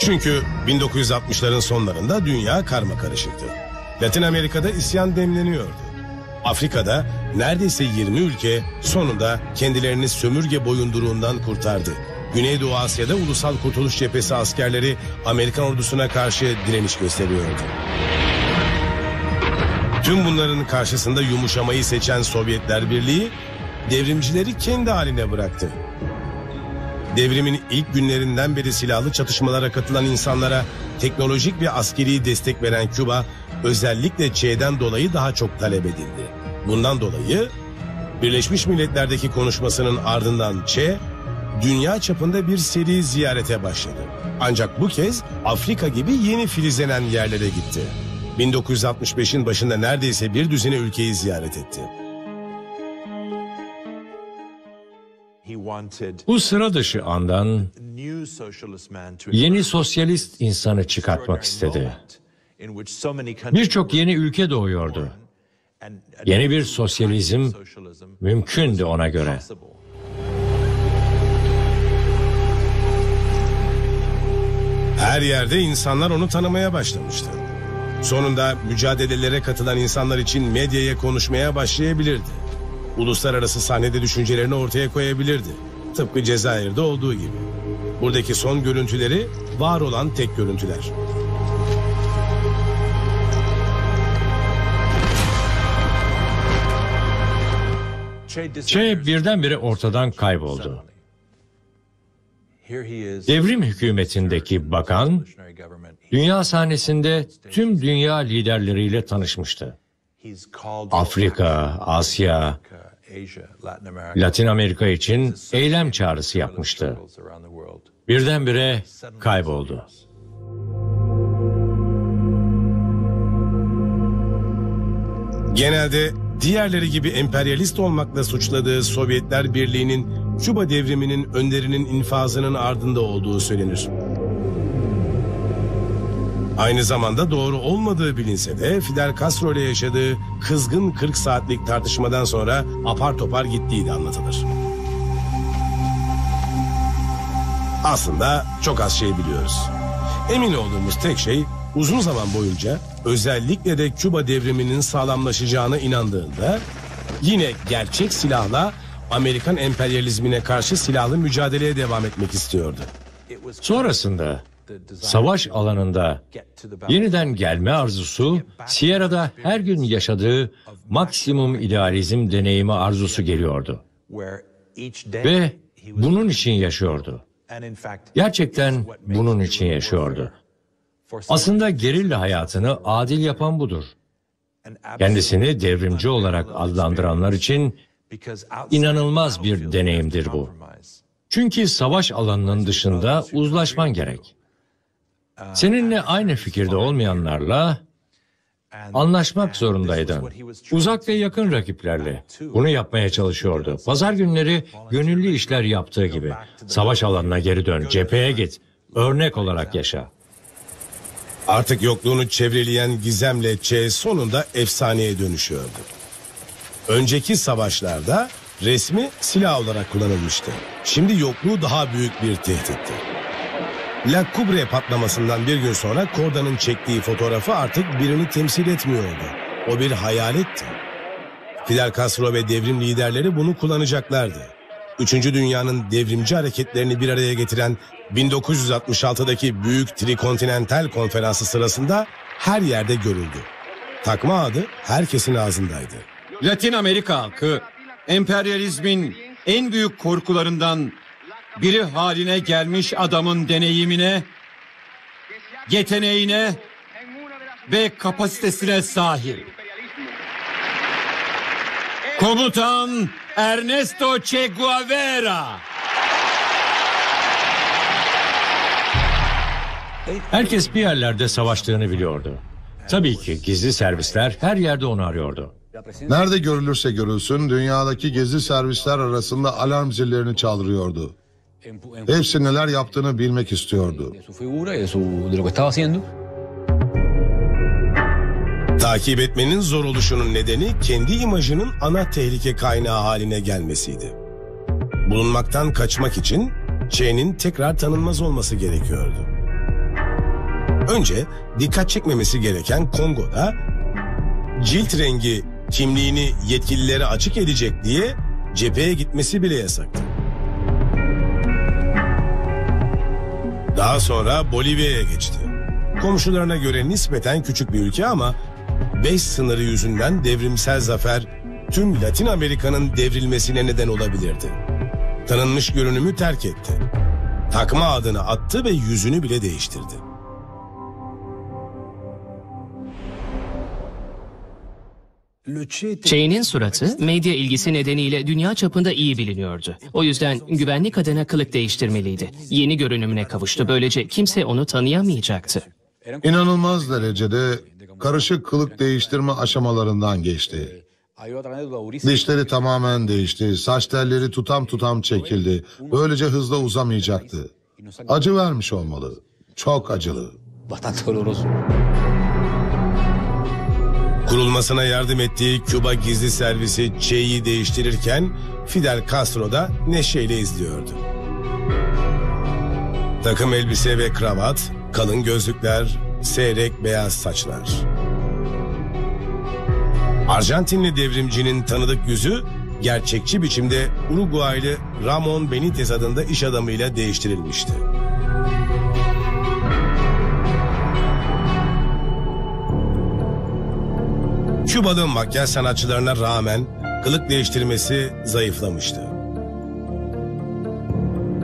Çünkü 1960'ların sonlarında dünya karma karışıktı. Latin Amerika'da isyan demleniyordu. Afrika'da neredeyse 20 ülke sonunda kendilerini sömürge boyunduruğundan kurtardı. Güneydoğu Asya'da Ulusal Kurtuluş Cephesi askerleri Amerikan ordusuna karşı direniş gösteriyordu. Tüm bunların karşısında yumuşamayı seçen Sovyetler Birliği devrimcileri kendi haline bıraktı. Devrimin ilk günlerinden beri silahlı çatışmalara katılan insanlara teknolojik ve askeri destek veren Küba özellikle Ç'den dolayı daha çok talep edildi. Bundan dolayı Birleşmiş Milletler'deki konuşmasının ardından Ç dünya çapında bir seri ziyarete başladı. Ancak bu kez Afrika gibi yeni filizlenen yerlere gitti. 1965'in başında neredeyse bir düzine ülkeyi ziyaret etti. Bu sıra dışı andan yeni sosyalist insanı çıkartmak istedi. Birçok yeni ülke doğuyordu. Yeni bir sosyalizm mümkündü ona göre. Her yerde insanlar onu tanımaya başlamıştı. Sonunda mücadelelere katılan insanlar için medyaya konuşmaya başlayabilirdi. Uluslararası sahnede düşüncelerini ortaya koyabilirdi. Tıpkı Cezayir'de olduğu gibi. Buradaki son görüntüleri var olan tek görüntüler. Che birdenbire ortadan kayboldu. Devrim hükümetindeki bakan, dünya sahnesinde tüm dünya liderleriyle tanışmıştı. Afrika, Asya, Latin Amerika için eylem çağrısı yapmıştı. Birdenbire kayboldu. Genelde diğerleri gibi emperyalist olmakla suçladığı Sovyetler Birliği'nin Küba devriminin önderinin infazının ardında olduğu söylenir. Aynı zamanda doğru olmadığı bilinse de Fidel Castro ile yaşadığı kızgın 40 saatlik tartışmadan sonra apar topar gittiği de anlatılır. Aslında çok az şey biliyoruz. Emin olduğumuz tek şey uzun zaman boyunca özellikle de Küba devriminin sağlamlaşacağına inandığında yine gerçek silahla Amerikan emperyalizmine karşı silahlı mücadeleye devam etmek istiyordu. Sonrasında savaş alanında yeniden gelme arzusu, Sierra'da her gün yaşadığı maksimum idealizm deneyimi arzusu geliyordu. Ve bunun için yaşıyordu. Gerçekten bunun için yaşıyordu. Aslında gerilla hayatını adil yapan budur. Kendisini devrimci olarak adlandıranlar için inanılmaz bir deneyimdir bu. Çünkü savaş alanının dışında uzlaşman gerek. Seninle aynı fikirde olmayanlarla anlaşmak zorundaydın. Uzak ve yakın rakiplerle. Bunu yapmaya çalışıyordu. Pazar günleri gönüllü işler yaptığı gibi. Savaş alanına geri dön, cepheye git. Örnek olarak yaşa. Artık yokluğunu çevreleyen gizemle Ç sonunda efsaneye dönüşüyordu. Önceki savaşlarda resmi silah olarak kullanılmıştı. Şimdi yokluğu daha büyük bir tehditti. La Cubre patlamasından bir gün sonra Korda'nın çektiği fotoğrafı artık birini temsil etmiyordu. O bir hayaletti. Fidel Castro ve devrim liderleri bunu kullanacaklardı. Üçüncü dünyanın devrimci hareketlerini bir araya getiren 1966'daki Büyük Trikontinental Konferansı sırasında her yerde görüldü. Takma adı herkesin ağzındaydı. Latin Amerika halkı emperyalizmin en büyük korkularından biri haline gelmiş adamın deneyimine, yeteneğine ve kapasitesine sahip. Komutan Ernesto Che Guevara. Herkes bir yerlerde savaştığını biliyordu. Tabii ki gizli servisler her yerde onu arıyordu. Nerede görülürse görülsün dünyadaki gizli servisler arasında alarm zillerini çaldırıyordu. Hepsi neler yaptığını bilmek istiyordu. Takip etmenin zor oluşunun nedeni kendi imajının ana tehlike kaynağı haline gelmesiydi. Bulunmaktan kaçmak için Che'nin tekrar tanınmaz olması gerekiyordu. Önce dikkat çekmemesi gereken Kongo'da cilt rengi kimliğini yetkililere açık edecek diye cepheye gitmesi bile yasaktı. Daha sonra Bolivya'ya geçti. Komşularına göre nispeten küçük bir ülke ama 5 sınırı yüzünden devrimsel zafer tüm Latin Amerika'nın devrilmesine neden olabilirdi. Tanınmış görünümü terk etti. Takma adını attı ve yüzünü bile değiştirdi. Che'nin suratı medya ilgisi nedeniyle dünya çapında iyi biliniyordu. O yüzden güvenlik adına kılık değiştirmeliydi. Yeni görünümüne kavuştu. Böylece kimse onu tanıyamayacaktı. İnanılmaz derecede karışık kılık değiştirme aşamalarından geçti. Dişleri tamamen değişti, saç telleri tutam tutam çekildi. Böylece hızla uzamayacaktı. Acı vermiş olmalı. Çok acılı. Kurulmasına yardım ettiği Küba gizli servisi Che'yi değiştirirken Fidel Castro da neşeyle izliyordu. Takım elbise ve kravat, kalın gözlükler, seyrek beyaz saçlar. Arjantinli devrimcinin tanıdık yüzü gerçekçi biçimde Uruguaylı Ramon Benitez adında iş adamıyla değiştirilmişti. Kübalı makyaj sanatçılarına rağmen kılık değiştirmesi zayıflamıştı.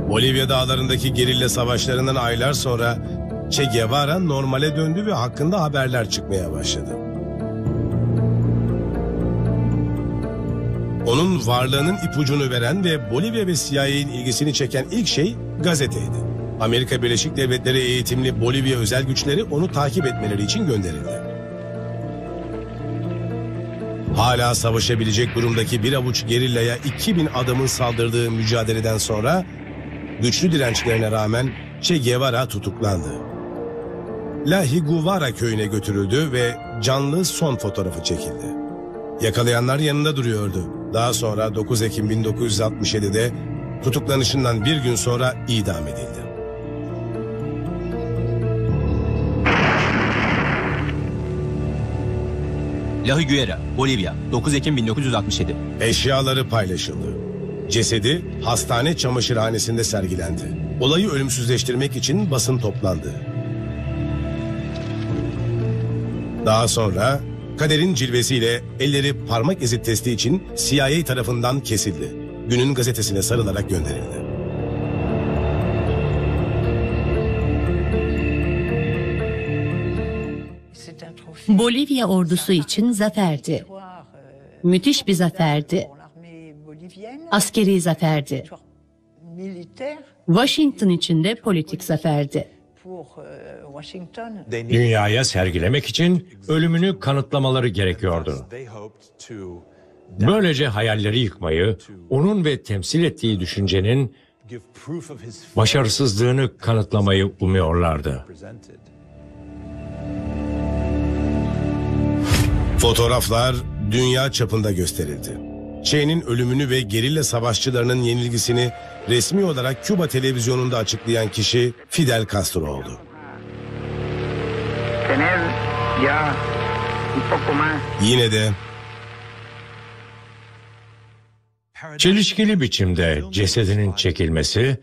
Bolivya dağlarındaki gerilla savaşlarından aylar sonra Che Guevara normale döndü ve hakkında haberler çıkmaya başladı. Onun varlığının ipucunu veren ve Bolivya ve CIA'nin ilgisini çeken ilk şey gazeteydi. Amerika Birleşik Devletleri eğitimli Bolivya özel güçleri onu takip etmeleri için gönderildi. Hala savaşabilecek durumdaki bir avuç gerillaya 2000 adamın saldırdığı mücadeleden sonra güçlü dirençlerine rağmen Che Guevara tutuklandı. La Higuara köyüne götürüldü ve canlı son fotoğrafı çekildi. Yakalayanlar yanında duruyordu. Daha sonra 9 Ekim 1967'de tutuklanışından bir gün sonra idam edildi. La Higuera, Bolivya, 9 Ekim 1967. Eşyaları paylaşıldı. Cesedi hastane çamaşırhanesinde sergilendi. Olayı ölümsüzleştirmek için basın toplandı. Daha sonra kaderin cilvesiyle elleri parmak izi testi için CIA tarafından kesildi. Günün gazetesine sarılarak gönderildi. Bolivya ordusu için zaferdi. Müthiş bir zaferdi. Askeri zaferdi. Washington için de politik zaferdi. Dünyaya sergilemek için ölümünü kanıtlamaları gerekiyordu. Böylece hayalleri yıkmayı, onun ve temsil ettiği düşüncenin başarısızlığını kanıtlamayı umuyorlardı. Fotoğraflar dünya çapında gösterildi. Che'nin ölümünü ve gerilla savaşçılarının yenilgisini resmi olarak Küba televizyonunda açıklayan kişi Fidel Castro oldu. Yine de Çelişkili biçimde cesedinin çekilmesi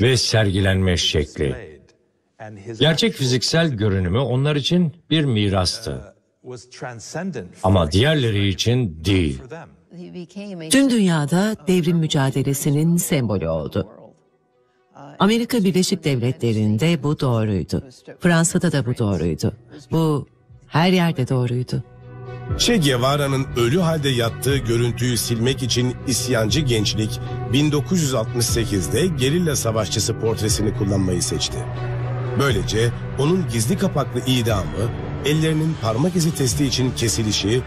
ve sergilenme şekli. Gerçek fiziksel görünümü onlar için bir mirastı. Ama diğerleri için değil. Tüm dünyada devrim mücadelesinin sembolü oldu. Amerika Birleşik Devletleri'nde bu doğruydu. Fransa'da da bu doğruydu. Bu her yerde doğruydu. Che Guevara'nın ölü halde yattığı görüntüyü silmek için isyancı gençlik 1968'de gerilla savaşçısı portresini kullanmayı seçti. Böylece onun gizli kapaklı idamı, ellerinin parmak izi testi için kesilişi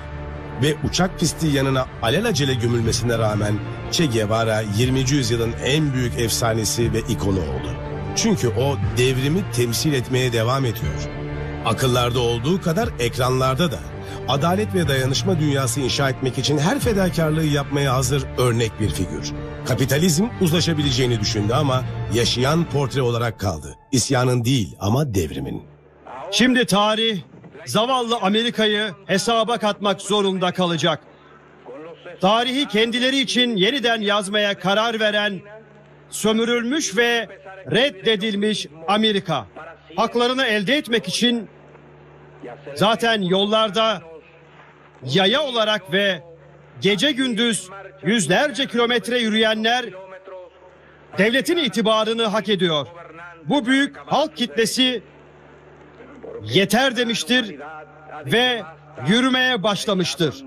ve uçak pisti yanına alelacele gömülmesine rağmen Che Guevara 20. yüzyılın en büyük efsanesi ve ikonu oldu. Çünkü o devrimi temsil etmeye devam ediyor. Akıllarda olduğu kadar ekranlarda da adalet ve dayanışma dünyası inşa etmek için her fedakarlığı yapmaya hazır örnek bir figür. Kapitalizm uzlaşabileceğini düşündü ama yaşayan portre olarak kaldı. İsyanın değil ama devrimin. Şimdi tarih zavallı Amerika'yı hesaba katmak zorunda kalacak. Tarihi kendileri için yeniden yazmaya karar veren sömürülmüş ve reddedilmiş Amerika haklarını elde etmek için zaten yollarda yaya olarak ve gece gündüz yüzlerce kilometre yürüyenler devletin itibarını hak ediyor. Bu büyük halk kitlesi yeter demiştir ve yürümeye başlamıştır.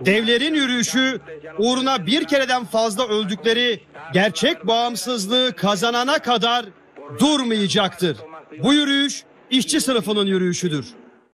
Devlerin yürüyüşü uğruna bir kereden fazla öldükleri gerçek bağımsızlığı kazanana kadar durmayacaktır. Bu yürüyüş işçi sınıfının yürüyüşüdür.